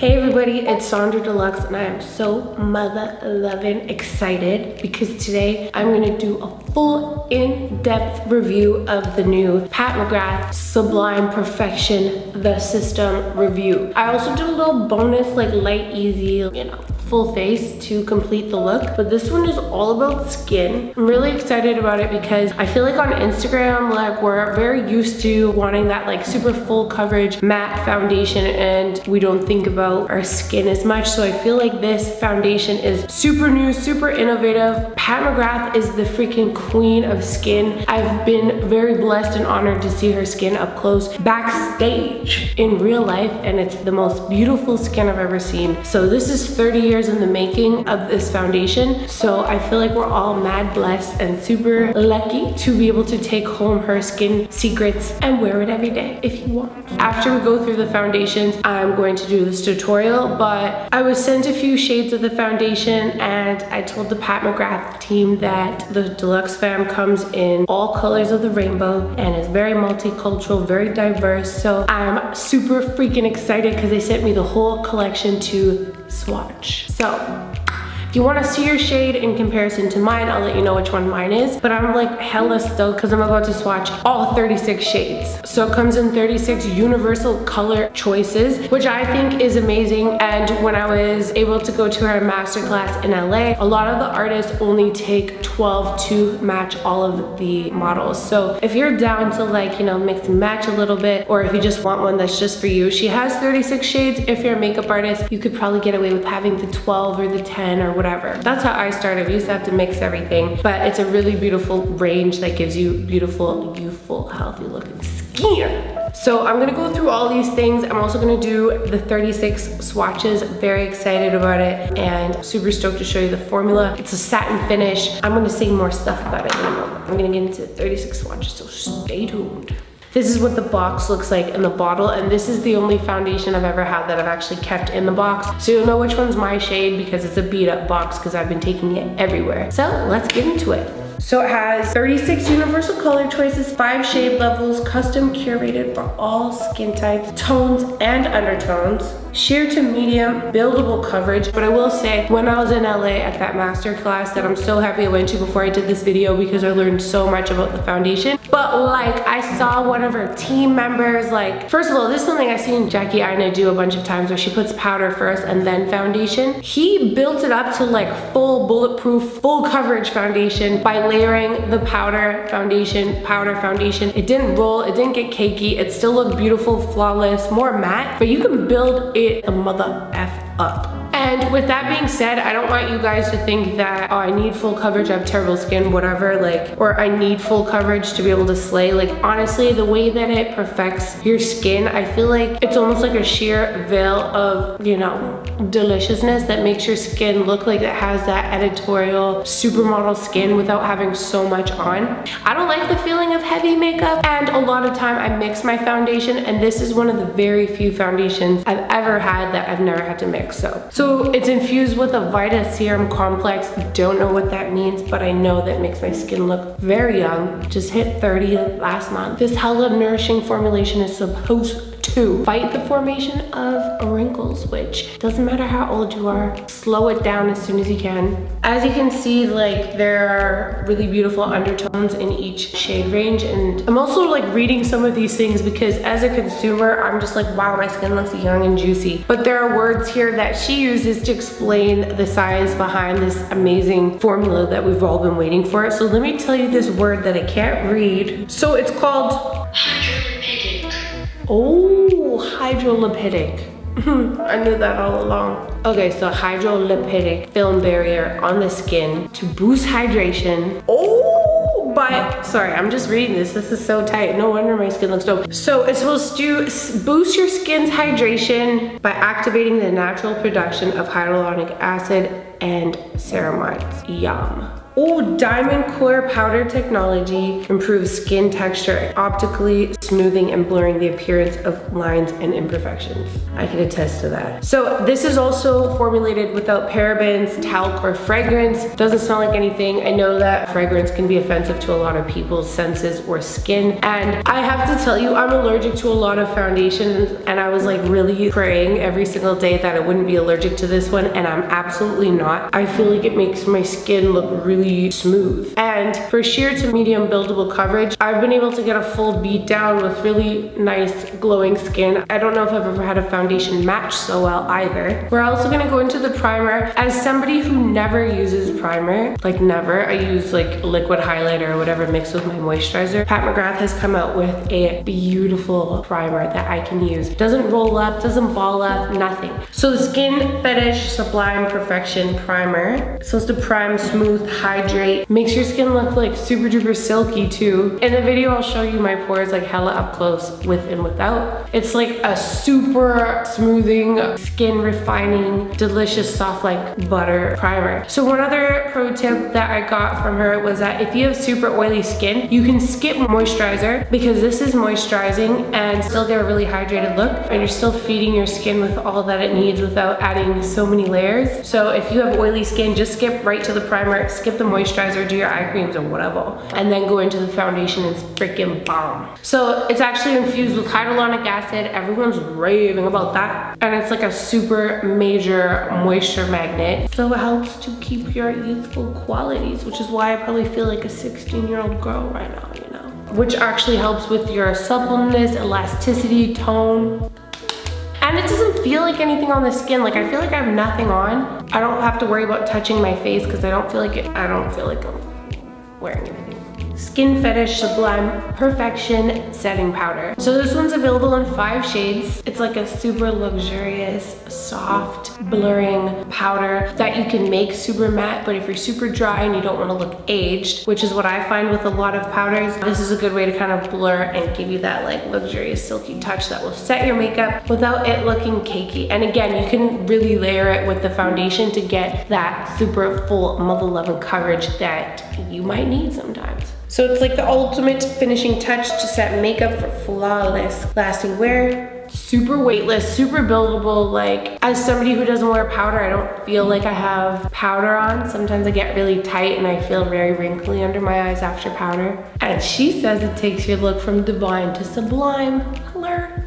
Hey everybody, it's Sonjdra Deluxe and I am so mother loving excited because today I'm gonna do a full in-depth review of the new Pat McGrath Sublime Perfection The System review. I also did a little bonus like light easy, you know, full face to complete the look, but this one is all about skin. I'm really excited about it because I feel like on Instagram, like we're very used to wanting that like super full coverage matte foundation and we don't think about our skin as much. So I feel like this foundation is super new, super innovative. Pat McGrath is the freaking queen of skin. I've been very blessed and honored to see her skin up close backstage in real life and it's the most beautiful skin I've ever seen. So this is 30 years years in the making of this foundation. So I feel like we're all mad blessed and super lucky to be able to take home her skin secrets and wear it every day if you want. After we go through the foundations, I'm going to do this tutorial, but I was sent a few shades of the foundation and I told the Pat McGrath team that the Deluxe fam comes in all colors of the rainbow and is very multicultural, very diverse. So I'm super freaking excited because they sent me the whole collection to swatch. So you wanna see your shade in comparison to mine, I'll let you know which one mine is, but I'm like hella stoked because I'm about to swatch all 36 shades. So it comes in 36 universal color choices, which I think is amazing. And when I was able to go to her masterclass in LA, a lot of the artists only take 12 to match all of the models. So if you're down to like, you know, mix and match a little bit, or if you just want one that's just for you, she has 36 shades. If you're a makeup artist, you could probably get away with having the 12 or the 10 or whatever. That's how I started. We used to have to mix everything, but it's a really beautiful range that gives you beautiful, youthful, healthy looking skin. So I'm gonna go through all these things. I'm also gonna do the 36 swatches. Very excited about it and super stoked to show you the formula. It's a satin finish. I'm gonna say more stuff about it in a moment. I'm gonna get into 36 swatches, so stay tuned. This is what the box looks like in the bottle and this is the only foundation I've ever had that I've actually kept in the box. So you'll know which one's my shade because it's a beat up box because I've been taking it everywhere. So let's get into it. So it has 36 universal color choices, five shade levels, custom curated for all skin types, tones and undertones, sheer to medium, buildable coverage. But I will say, when I was in LA at that master class that I'm so happy I went to before I did this video because I learned so much about the foundation. But like, I saw one of her team members, like, first of all, this is something I've seen Jackie Aina do a bunch of times where she puts powder first and then foundation. He built it up to like full bulletproof, full coverage foundation by layering the powder foundation, powder foundation. It didn't roll, it didn't get cakey, it still looked beautiful, flawless, more matte, but you can build it the mother F up. And with that being said, I don't want you guys to think that, oh, I need full coverage, I have terrible skin, whatever, like, or I need full coverage to be able to slay. Like, honestly, the way that it perfects your skin, I feel like it's almost like a sheer veil of, you know, deliciousness that makes your skin look like it has that editorial supermodel skin without having so much on. I don't like the feeling of heavy makeup, and a lot of time I mix my foundation, and this is one of the very few foundations I've ever had that I've never had to mix, so. So it's infused with a Vita Serum Complex. Don't know what that means, but I know that makes my skin look very young. Just hit 30 last month. This hella nourishing formulation is supposed to fight the formation of wrinkles, which doesn't matter how old you are, slow it down as soon as you can. As you can see, like there are really beautiful undertones in each shade range. And I'm also like reading some of these things because as a consumer, I'm just like, wow, my skin looks young and juicy. But there are words here that she uses to explain the science behind this amazing formula that we've all been waiting for. So let me tell you this word that I can't read. So it's called Oh, hydrolipidic. I knew that all along. Okay, so hydrolipidic film barrier on the skin to boost hydration. Oh, but sorry, I'm just reading this. This is so tight. No wonder my skin looks dope. So it's supposed to boost your skin's hydration by activating the natural production of hyaluronic acid and ceramides. Yum. Oh, Diamond Core Powder Technology improves skin texture, optically smoothing and blurring the appearance of lines and imperfections. I can attest to that. So this is also formulated without parabens, talc, or fragrance. Doesn't smell like anything. I know that fragrance can be offensive to a lot of people's senses or skin. And I have to tell you, I'm allergic to a lot of foundations and I was like really praying every single day that I wouldn't be allergic to this one and I'm absolutely not. I feel like it makes my skin look really really smooth. And for sheer to medium buildable coverage, I've been able to get a full beat down with really nice glowing skin. I don't know if I've ever had a foundation match so well either. We're also gonna go into the primer. As somebody who never uses primer, like never, I use like liquid highlighter or whatever mixed with my moisturizer. Pat McGrath has come out with a beautiful primer that I can use. Doesn't roll up, doesn't ball up, nothing. So the Skin Fetish Sublime Perfection Primer. It's supposed to prime, smooth, hydrate. Makes your skin look like super duper silky too. In the video, I'll show you my pores like hella up close with and without. It's like a super smoothing, skin refining, delicious soft like butter primer. So one other pro tip that I got from her was that if you have super oily skin, you can skip moisturizer because this is moisturizing and still get a really hydrated look and you're still feeding your skin with all that it needs without adding so many layers. So if you have oily skin, just skip right to the primer, skip the moisturizer, do your eye creams or whatever, and then go into the foundation and it's freaking bomb. So it's actually infused with hyaluronic acid. Everyone's raving about that. And it's like a super major moisture magnet. So it helps to keep your youthful qualities, which is why I probably feel like a 16 year old girl right now, you know? Which actually helps with your suppleness, elasticity, tone, feel like anything on the skin. Like I feel like I have nothing on. I don't have to worry about touching my face because I don't feel like it, I don't feel like I'm wearing anything. Skin Fetish Sublime Perfection Setting Powder. So this one's available in five shades. It's like a super luxurious, soft, blurring powder that you can make super matte, but if you're super dry and you don't wanna look aged, which is what I find with a lot of powders, this is a good way to kind of blur and give you that like luxurious silky touch that will set your makeup without it looking cakey. And again, you can really layer it with the foundation to get that super full mother loving coverage that you might need sometimes. So it's like the ultimate finishing touch to set makeup for flawless lasting wear super weightless, super buildable. Like as somebody who doesn't wear powder, I don't feel like I have powder on. Sometimes I get really tight and I feel very wrinkly under my eyes after powder. And she says it takes your look from divine to sublime.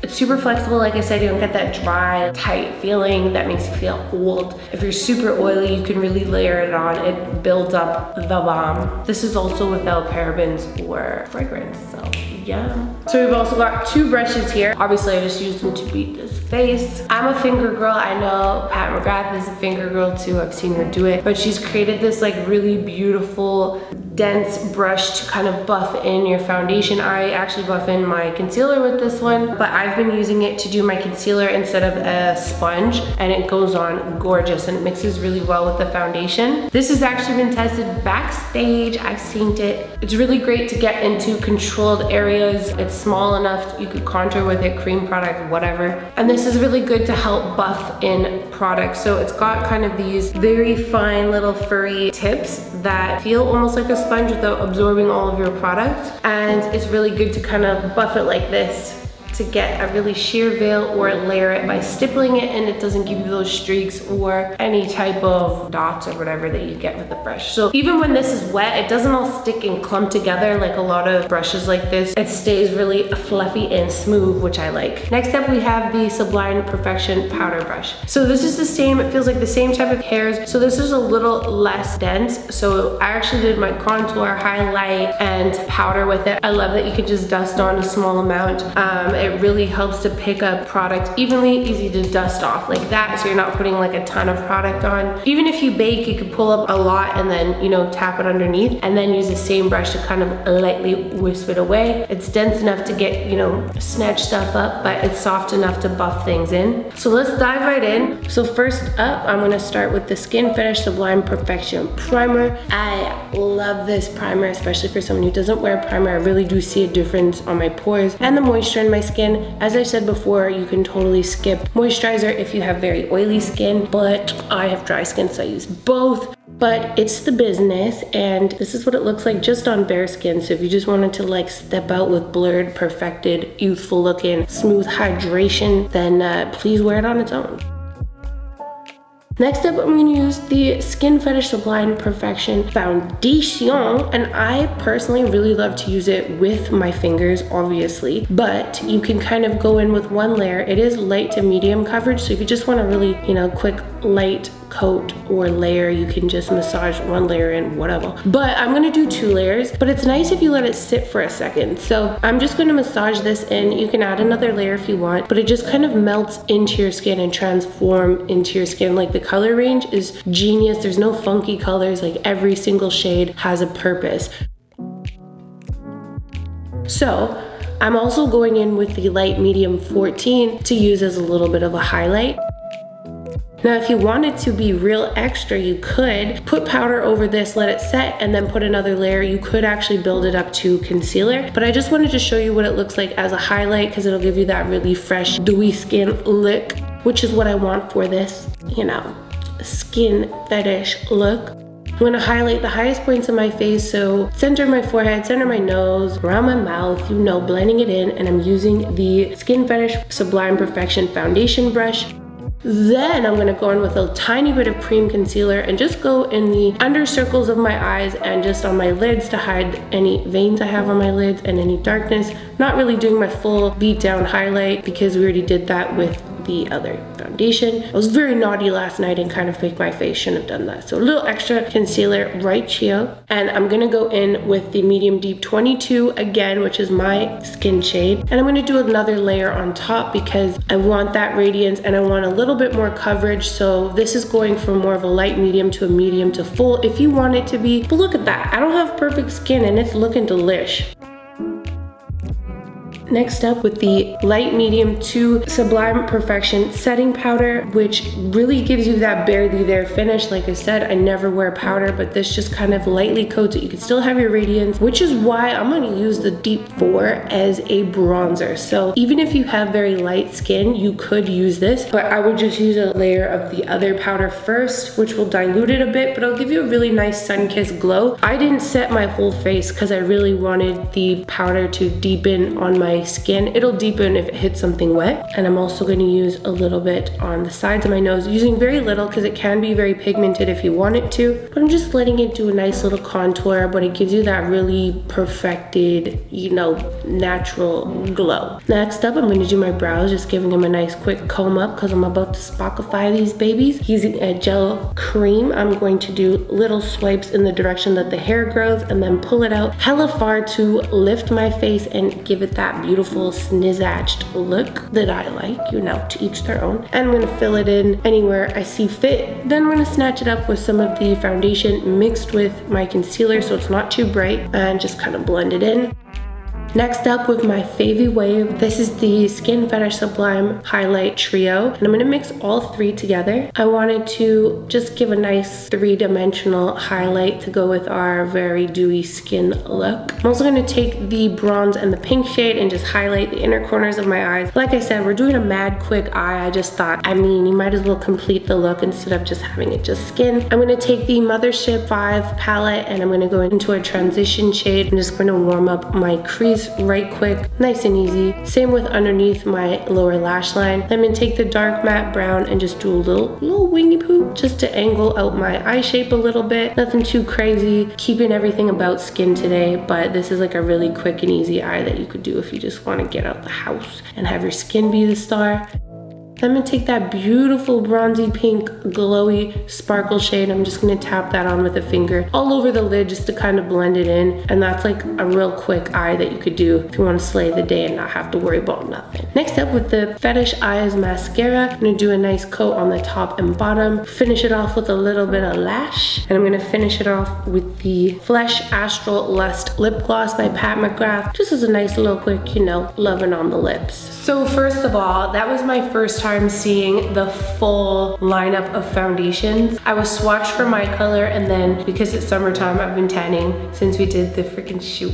It's super flexible. Like I said, you don't get that dry, tight feeling that makes you feel old. If you're super oily, you can really layer it on. It builds up the bomb. This is also without parabens or fragrance, so yeah. So we've also got two brushes here. Obviously I just used them to beat this face. I'm a finger girl. I know Pat McGrath is a finger girl too. I've seen her do it, but she's created this like really beautiful dense brush to kind of buff in your foundation. I actually buff in my concealer with this one, but I've been using it to do my concealer instead of a sponge and it goes on gorgeous and it mixes really well with the foundation. This has actually been tested backstage. I've seen it. It's really great to get into controlled areas. It's small enough you could contour with it, cream product, whatever. And this is really good to help buff in products. So it's got kind of these very fine little furry tips that feel almost like a sponge without absorbing all of your product. And it's really good to kind of buff it like this to get a really sheer veil or layer it by stippling it and it doesn't give you those streaks or any type of dots or whatever that you get with the brush. So even when this is wet, it doesn't all stick and clump together like a lot of brushes like this. It stays really fluffy and smooth, which I like. Next up, we have the Sublime Perfection Powder Brush. So this is the same, it feels like the same type of hairs. So this is a little less dense. So I actually did my contour, highlight, and powder with it. I love that you can just dust on a small amount. Um, it really helps to pick up product evenly, easy to dust off like that so you're not putting like a ton of product on. Even if you bake, you could pull up a lot and then, you know, tap it underneath and then use the same brush to kind of lightly wisp it away. It's dense enough to get, you know, snatch stuff up, but it's soft enough to buff things in. So let's dive right in. So first up, I'm gonna start with the Skin Fetish Sublime Perfection Primer. I love this primer, especially for someone who doesn't wear primer. I really do see a difference on my pores and the moisture in my skin skin. As I said before, you can totally skip moisturizer if you have very oily skin, but I have dry skin, so I use both. but it's the business and this is what it looks like just on bare skin. So if you just wanted to like step out with blurred, perfected, youthful looking, smooth hydration, then uh, please wear it on its own. Next up, I'm gonna use the Skin Fetish Sublime Perfection Foundation. And I personally really love to use it with my fingers, obviously, but you can kind of go in with one layer. It is light to medium coverage, so if you just want a really, you know, quick light coat or layer. You can just massage one layer in, whatever. But I'm gonna do two layers, but it's nice if you let it sit for a second. So I'm just gonna massage this in. You can add another layer if you want, but it just kind of melts into your skin and transform into your skin. Like the color range is genius. There's no funky colors. Like every single shade has a purpose. So I'm also going in with the light medium 14 to use as a little bit of a highlight. Now, if you wanted to be real extra, you could put powder over this, let it set, and then put another layer. You could actually build it up to concealer, but I just wanted to show you what it looks like as a highlight because it'll give you that really fresh, dewy skin look, which is what I want for this, you know, skin fetish look. I'm gonna highlight the highest points of my face, so center my forehead, center my nose, around my mouth, you know, blending it in, and I'm using the Skin Fetish Sublime Perfection Foundation Brush. Then I'm gonna go in with a tiny bit of cream concealer and just go in the under circles of my eyes and just on my lids to hide any veins I have on my lids and any darkness. Not really doing my full beat down highlight because we already did that with the other foundation. I was very naughty last night and kind of faked my face, shouldn't have done that. So a little extra concealer right here. And I'm gonna go in with the medium deep 22 again, which is my skin shade. And I'm gonna do another layer on top because I want that radiance and I want a little bit more coverage. So this is going from more of a light medium to a medium to full if you want it to be. But look at that, I don't have perfect skin and it's looking delish. Next up with the light medium to Sublime Perfection setting powder, which really gives you that barely there finish. Like I said, I never wear powder, but this just kind of lightly coats it. You can still have your radiance, which is why I'm gonna use the Deep 4 as a bronzer. So even if you have very light skin, you could use this, but I would just use a layer of the other powder first, which will dilute it a bit, but it'll give you a really nice sun-kissed glow. I didn't set my whole face because I really wanted the powder to deepen on my skin. It'll deepen if it hits something wet. And I'm also gonna use a little bit on the sides of my nose, using very little because it can be very pigmented if you want it to. But I'm just letting it do a nice little contour, but it gives you that really perfected, you know, natural glow. Next up, I'm gonna do my brows, just giving them a nice quick comb up because I'm about to spockify these babies. Using a gel cream, I'm going to do little swipes in the direction that the hair grows and then pull it out hella far to lift my face and give it that beautiful beautiful snizzaged look that I like, you know, to each their own. And I'm gonna fill it in anywhere I see fit. Then I'm gonna snatch it up with some of the foundation mixed with my concealer so it's not too bright and just kind of blend it in. Next up with my Favy Wave, this is the Skin Fetish Sublime Highlight Trio. And I'm gonna mix all three together. I wanted to just give a nice three-dimensional highlight to go with our very dewy skin look. I'm also gonna take the bronze and the pink shade and just highlight the inner corners of my eyes. Like I said, we're doing a mad quick eye. I just thought, I mean, you might as well complete the look instead of just having it just skin. I'm gonna take the Mothership 5 palette and I'm gonna go into a transition shade. I'm just gonna warm up my crease right quick, nice and easy. Same with underneath my lower lash line. I'm gonna take the dark matte brown and just do a little, little wingy poo just to angle out my eye shape a little bit. Nothing too crazy, keeping everything about skin today, but this is like a really quick and easy eye that you could do if you just wanna get out the house and have your skin be the star. I'm gonna take that beautiful bronzy pink glowy sparkle shade. I'm just gonna tap that on with a finger all over the lid just to kind of blend it in. And that's like a real quick eye that you could do if you wanna slay the day and not have to worry about nothing. Next up with the Fetish Eyes Mascara, I'm gonna do a nice coat on the top and bottom. Finish it off with a little bit of lash. And I'm gonna finish it off with the Flesh Astral Lust Lip Gloss by Pat McGrath. Just as a nice little quick, you know, loving on the lips. So first of all, that was my first time seeing the full lineup of foundations. I was swatched for my color and then because it's summertime, I've been tanning since we did the freaking shoot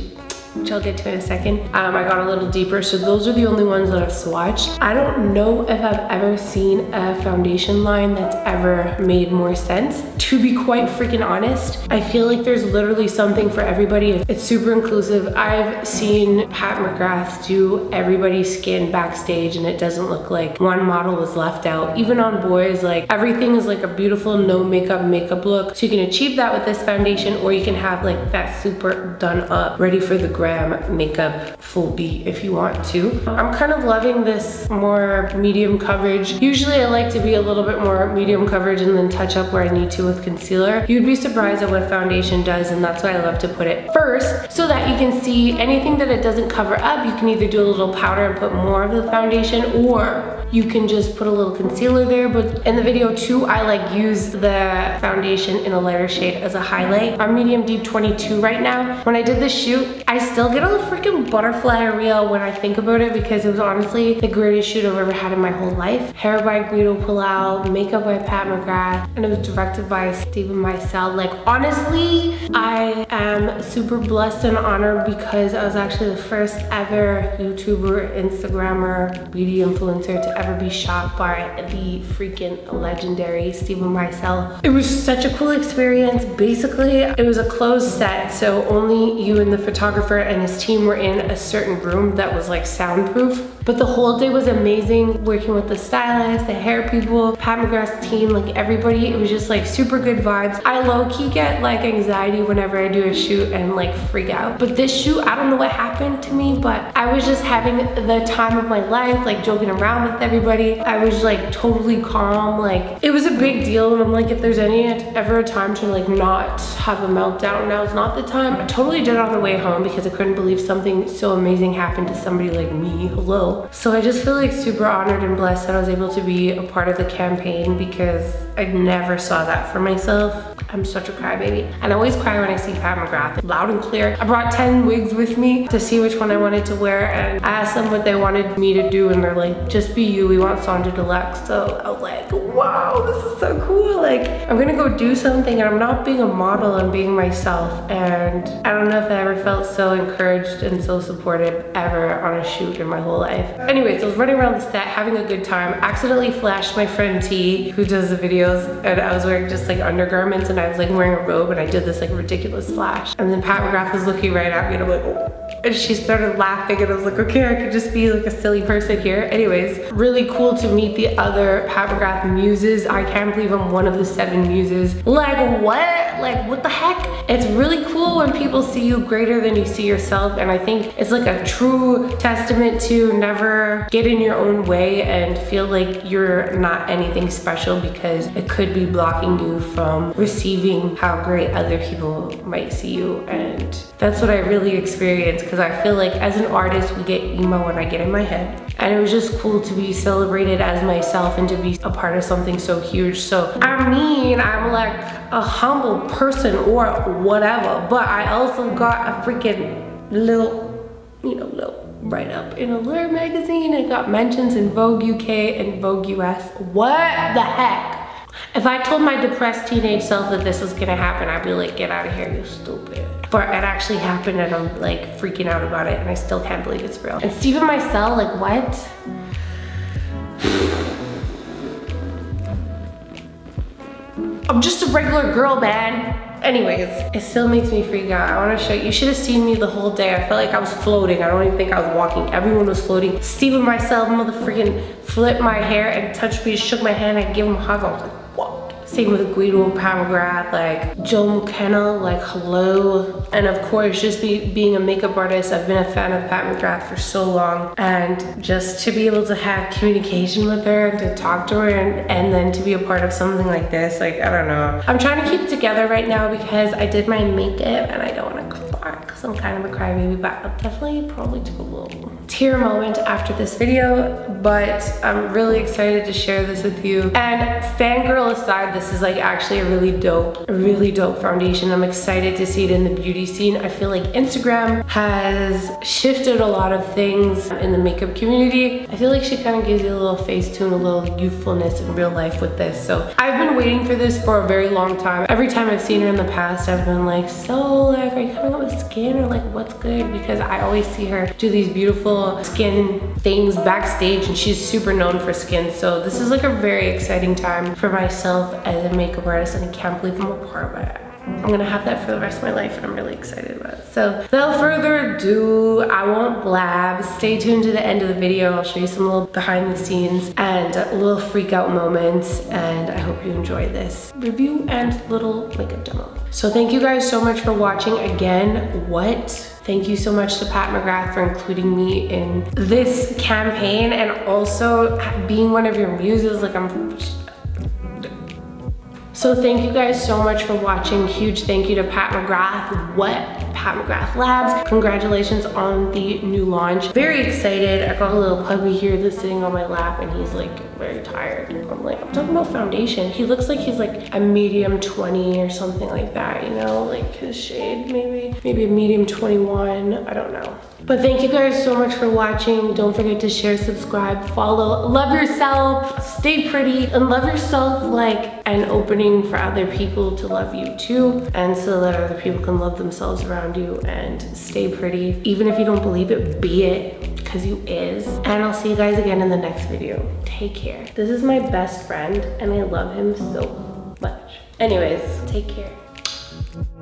which I'll get to in a second. Um, I got a little deeper, so those are the only ones that I've swatched. I don't know if I've ever seen a foundation line that's ever made more sense. To be quite freaking honest, I feel like there's literally something for everybody. It's super inclusive. I've seen Pat McGrath do everybody's skin backstage and it doesn't look like one model was left out. Even on boys, like everything is like a beautiful no makeup makeup look. So you can achieve that with this foundation or you can have like that super done up, ready for the makeup full beat if you want to. I'm kind of loving this more medium coverage. Usually I like to be a little bit more medium coverage and then touch up where I need to with concealer. You'd be surprised at what foundation does and that's why I love to put it first so that you can see anything that it doesn't cover up. You can either do a little powder and put more of the foundation or you can just put a little concealer there, but in the video too, I like use the foundation in a lighter shade as a highlight. I'm medium deep 22 right now. When I did this shoot, I still get a freaking butterfly reel when I think about it because it was honestly the greatest shoot I've ever had in my whole life. Hair by Guido Palau, makeup by Pat McGrath, and it was directed by Steven Meisel. Like honestly, I am super blessed and honored because I was actually the first ever YouTuber, Instagrammer, beauty influencer to ever be shot by the freaking legendary Steven Meisel. It was such a cool experience. Basically, it was a closed set, so only you and the photographer and his team were in a certain room that was like soundproof. But the whole day was amazing working with the stylist, the hair people, Pat McGrath's team, like everybody. It was just like super good vibes. I low-key get like anxiety whenever I do a shoot and like freak out. But this shoot, I don't know what happened to me, but I was just having the time of my life, like joking around with everybody. I was like totally calm. Like it was a big deal. And I'm like, if there's any ever a time to like not have a meltdown, now's not the time. I totally did it on the way home because I couldn't believe something so amazing happened to somebody like me. Hello. So I just feel like super honored and blessed that I was able to be a part of the campaign because I never saw that for myself. I'm such a crybaby. And I always cry when I see Pat McGrath, loud and clear. I brought 10 wigs with me to see which one I wanted to wear and I asked them what they wanted me to do and they're like, just be you, we want Sonjdra Deluxe. So I was like, wow, this is so cool. Like, I'm gonna go do something and I'm not being a model, I'm being myself. And I don't know if I ever felt so encouraged and so supported ever on a shoot in my whole life. Anyways, I was running around the set, having a good time, accidentally flashed my friend T, who does the videos, and I was wearing just like undergarments and I was like wearing a robe and I did this like ridiculous flash. And then Pat McGrath was looking right at me and I'm like, oh. And she started laughing and I was like, okay, I could just be like a silly person here. Anyways, really cool to meet the other Pat McGrath muses. I can't believe I'm one of the seven muses. Like what? Like what the heck? It's really cool when people see you greater than you see yourself. And I think it's like a true testament to never get in your own way and feel like you're not anything special because it could be blocking you from receiving how great other people might see you. And that's what I really experienced because I feel like as an artist, we get emo when I get in my head. And it was just cool to be celebrated as myself and to be a part of something so huge. So, I mean, I'm like a humble person or whatever, but I also got a freaking little, you know, little write up in Allure magazine. I got mentions in Vogue UK and Vogue US. What the heck? If I told my depressed teenage self that this was gonna happen, I'd be like, get out of here, you stupid. But it actually happened and I'm like freaking out about it and I still can't believe it's real. And Steven Meisel, like what? I'm just a regular girl, man. Anyways, it still makes me freak out. I wanna show you. You should have seen me the whole day. I felt like I was floating. I don't even think I was walking. Everyone was floating. Steven Meisel, motherfucking flipped my hair and touched me, shook my hand and gave him a hug. Same with Guido Pat like Joe McKenna, like hello. And of course, just be, being a makeup artist, I've been a fan of Pat McGrath for so long. And just to be able to have communication with her to talk to her and, and then to be a part of something like this, like, I don't know. I'm trying to keep it together right now because I did my makeup and I don't wanna I'm kind of a crybaby, but I'll definitely probably take a little tear moment after this video, but I'm really excited to share this with you. And fangirl aside, this is like actually a really dope, really dope foundation. I'm excited to see it in the beauty scene. I feel like Instagram has shifted a lot of things in the makeup community. I feel like she kind of gives you a little face tune, a little youthfulness in real life with this. So I've been waiting for this for a very long time. Every time I've seen her in the past, I've been like, so like, are you coming up with skin or like what's good? Because I always see her do these beautiful skin things backstage and she's super known for skin. So this is like a very exciting time for myself as a makeup artist and I can't believe I'm a part of it. I'm gonna have that for the rest of my life and I'm really excited about it. So without further ado, I won't blab. Stay tuned to the end of the video. I'll show you some little behind the scenes and little freak out moments and I hope you enjoy this review and little makeup demo. So thank you guys so much for watching again. What Thank you so much to Pat McGrath for including me in this campaign and also being one of your muses. Like I'm so thank you guys so much for watching. Huge thank you to Pat McGrath. What? Pat McGrath Labs. Congratulations on the new launch. Very excited. I got a little puppy here that's sitting on my lap and he's like very tired. I'm like, I'm talking about foundation. He looks like he's like a medium 20 or something like that, you know, like his shade maybe, maybe a medium 21, I don't know. But thank you guys so much for watching. Don't forget to share, subscribe, follow. Love yourself, stay pretty, and love yourself like an opening for other people to love you too. And so that other people can love themselves around you and stay pretty. Even if you don't believe it, be it, because you is. And I'll see you guys again in the next video. Take care. This is my best friend and I love him so much. Anyways, take care.